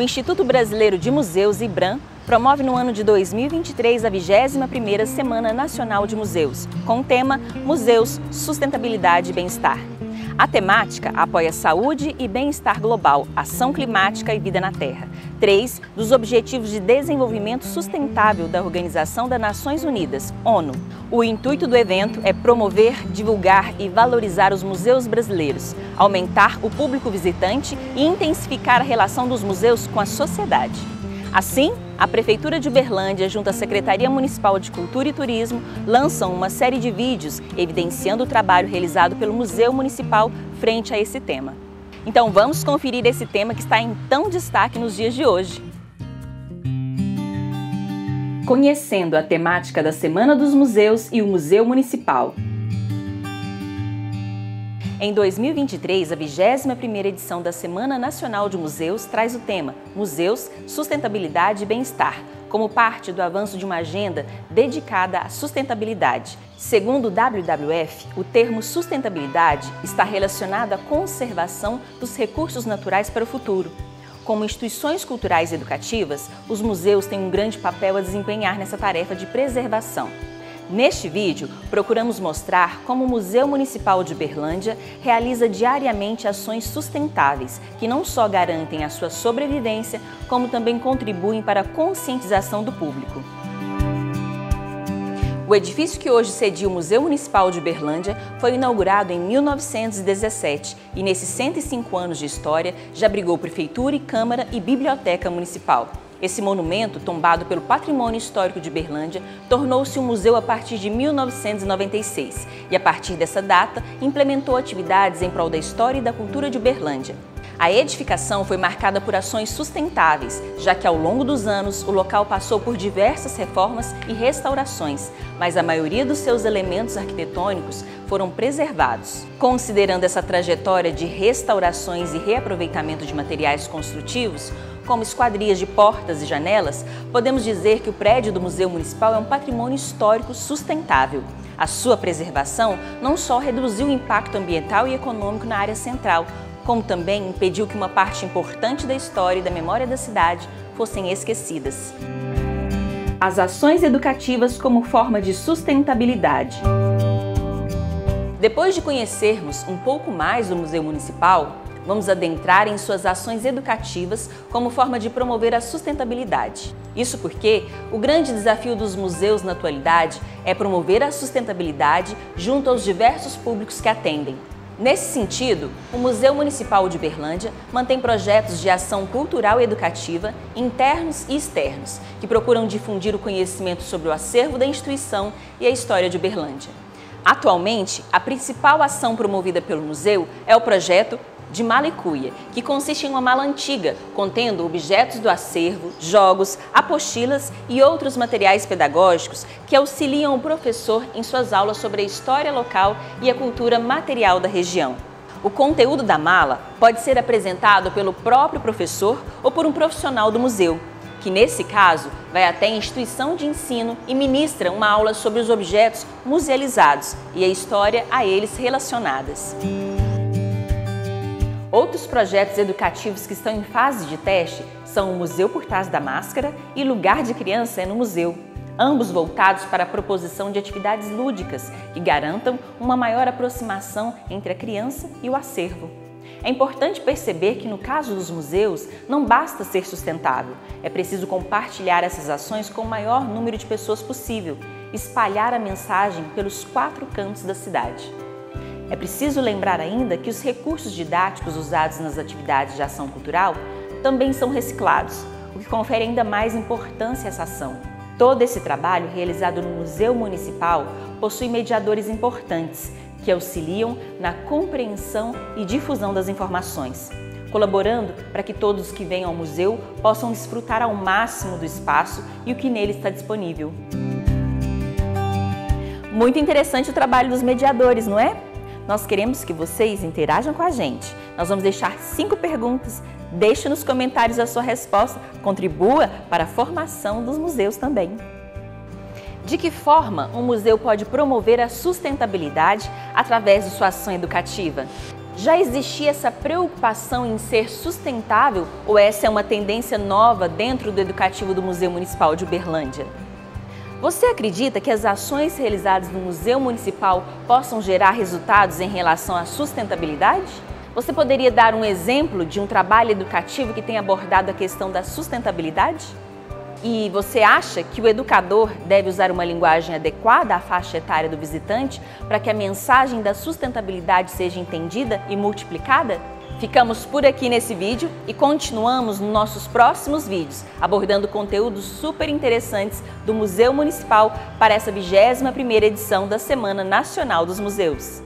Instituto Brasileiro de Museus, IBRAM, promove no ano de 2023 a 21ª Semana Nacional de Museus, com o tema Museus, Sustentabilidade e Bem-Estar. A temática apoia saúde e bem-estar global, ação climática e vida na Terra, três dos Objetivos de Desenvolvimento Sustentável da Organização das Nações Unidas, ONU. O intuito do evento é promover, divulgar e valorizar os museus brasileiros, aumentar o público visitante e intensificar a relação dos museus com a sociedade. Assim, a Prefeitura de Uberlândia, junto à Secretaria Municipal de Cultura e Turismo, lançam uma série de vídeos evidenciando o trabalho realizado pelo Museu Municipal frente a esse tema. Então vamos conferir esse tema que está em tão destaque nos dias de hoje. Conhecendo a temática da Semana dos Museus e o Museu Municipal. Em 2023, a 21ª edição da Semana Nacional de Museus traz o tema Museus, Sustentabilidade e Bem-Estar, como parte do avanço de uma agenda dedicada à sustentabilidade. Segundo o WWF, o termo sustentabilidade está relacionado à conservação dos recursos naturais para o futuro. Como instituições culturais e educativas, os museus têm um grande papel a desempenhar nessa tarefa de preservação. Neste vídeo, procuramos mostrar como o Museu Municipal de Berlândia realiza diariamente ações sustentáveis que não só garantem a sua sobrevivência, como também contribuem para a conscientização do público. O edifício que hoje cedia o Museu Municipal de Berlândia foi inaugurado em 1917 e, nesses 105 anos de história, já abrigou Prefeitura e Câmara e Biblioteca Municipal. Esse monumento, tombado pelo Patrimônio Histórico de Berlândia, tornou-se um museu a partir de 1996 e, a partir dessa data, implementou atividades em prol da história e da cultura de Berlândia. A edificação foi marcada por ações sustentáveis, já que ao longo dos anos o local passou por diversas reformas e restaurações, mas a maioria dos seus elementos arquitetônicos foram preservados. Considerando essa trajetória de restaurações e reaproveitamento de materiais construtivos, como esquadrias de portas e janelas, podemos dizer que o prédio do Museu Municipal é um patrimônio histórico sustentável. A sua preservação não só reduziu o impacto ambiental e econômico na área central, como também impediu que uma parte importante da história e da memória da cidade fossem esquecidas. As ações educativas como forma de sustentabilidade. Depois de conhecermos um pouco mais do Museu Municipal, Vamos adentrar em suas ações educativas como forma de promover a sustentabilidade. Isso porque o grande desafio dos museus na atualidade é promover a sustentabilidade junto aos diversos públicos que atendem. Nesse sentido, o Museu Municipal de Berlândia mantém projetos de ação cultural e educativa, internos e externos, que procuram difundir o conhecimento sobre o acervo da instituição e a história de Berlândia. Atualmente, a principal ação promovida pelo museu é o projeto de malicuia, que consiste em uma mala antiga contendo objetos do acervo, jogos, apostilas e outros materiais pedagógicos que auxiliam o professor em suas aulas sobre a história local e a cultura material da região. O conteúdo da mala pode ser apresentado pelo próprio professor ou por um profissional do museu, que nesse caso vai até a instituição de ensino e ministra uma aula sobre os objetos musealizados e a história a eles relacionadas. Outros projetos educativos que estão em fase de teste são o Museu por Trás da Máscara e Lugar de Criança é no Museu, ambos voltados para a proposição de atividades lúdicas que garantam uma maior aproximação entre a criança e o acervo. É importante perceber que, no caso dos museus, não basta ser sustentável, é preciso compartilhar essas ações com o maior número de pessoas possível, espalhar a mensagem pelos quatro cantos da cidade. É preciso lembrar ainda que os recursos didáticos usados nas atividades de ação cultural também são reciclados, o que confere ainda mais importância a essa ação. Todo esse trabalho realizado no Museu Municipal possui mediadores importantes que auxiliam na compreensão e difusão das informações, colaborando para que todos que venham ao museu possam desfrutar ao máximo do espaço e o que nele está disponível. Muito interessante o trabalho dos mediadores, não é? Nós queremos que vocês interajam com a gente. Nós vamos deixar cinco perguntas. Deixe nos comentários a sua resposta. Contribua para a formação dos museus também. De que forma um museu pode promover a sustentabilidade através de sua ação educativa? Já existia essa preocupação em ser sustentável ou essa é uma tendência nova dentro do educativo do Museu Municipal de Uberlândia? Você acredita que as ações realizadas no Museu Municipal possam gerar resultados em relação à sustentabilidade? Você poderia dar um exemplo de um trabalho educativo que tenha abordado a questão da sustentabilidade? E você acha que o educador deve usar uma linguagem adequada à faixa etária do visitante para que a mensagem da sustentabilidade seja entendida e multiplicada? Ficamos por aqui nesse vídeo e continuamos nos nossos próximos vídeos, abordando conteúdos super interessantes do Museu Municipal para essa 21ª edição da Semana Nacional dos Museus.